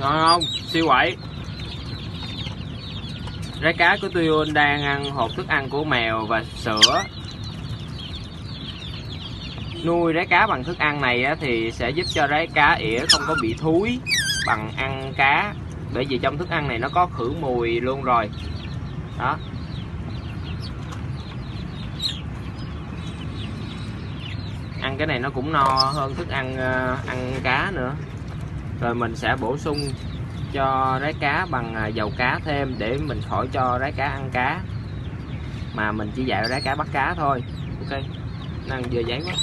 ngon không? Siêu quậy rái cá của tuyun đang ăn hộp thức ăn của mèo và sữa. Nuôi rái cá bằng thức ăn này thì sẽ giúp cho rái cá ỉa không có bị thúi bằng ăn cá. Bởi vì trong thức ăn này nó có khử mùi luôn rồi. Đó. Ăn cái này nó cũng no hơn thức ăn ờ, ăn cá nữa rồi mình sẽ bổ sung cho rái cá bằng à, dầu cá thêm để mình khỏi cho rái cá ăn cá. Mà mình chỉ dạy rái cá bắt cá thôi. Ok? Năng vừa giấy quá.